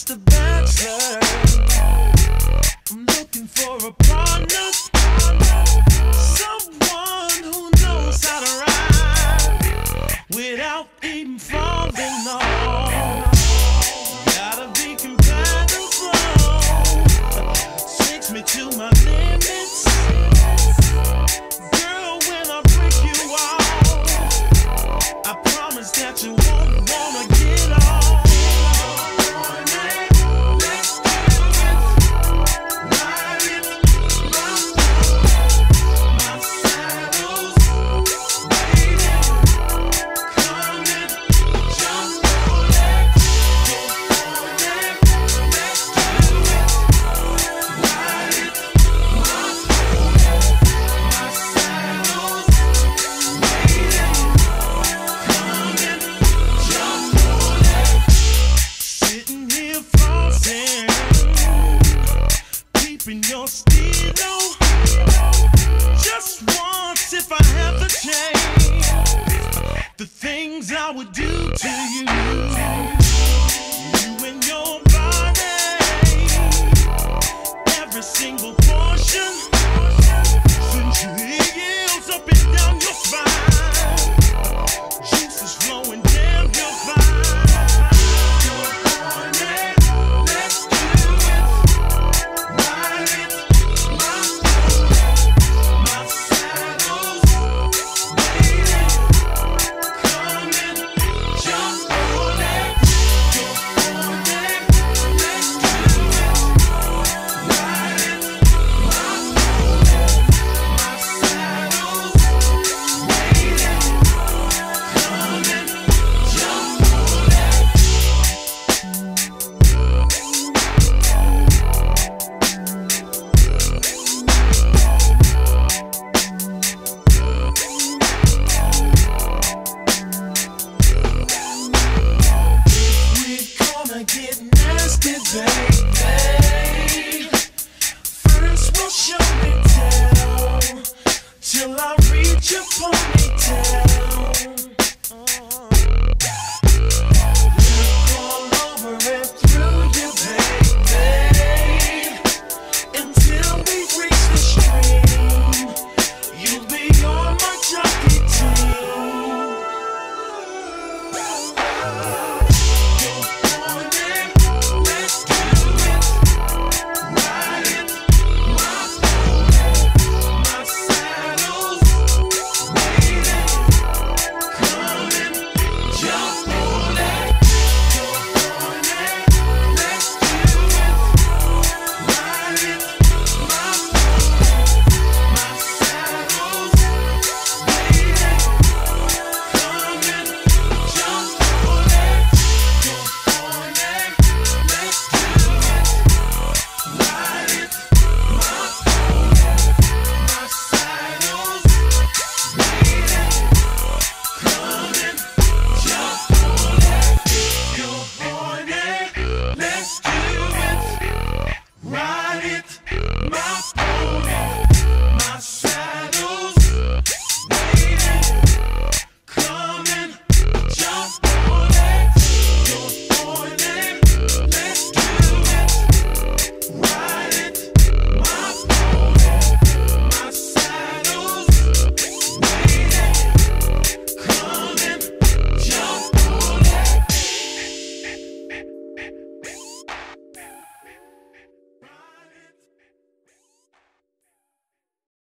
just a bachelor. I'm looking for a partner. Someone who knows how to ride without even falling off. the things I would do to you. get nasty, baby. First we'll show me down till I reach your ponytail.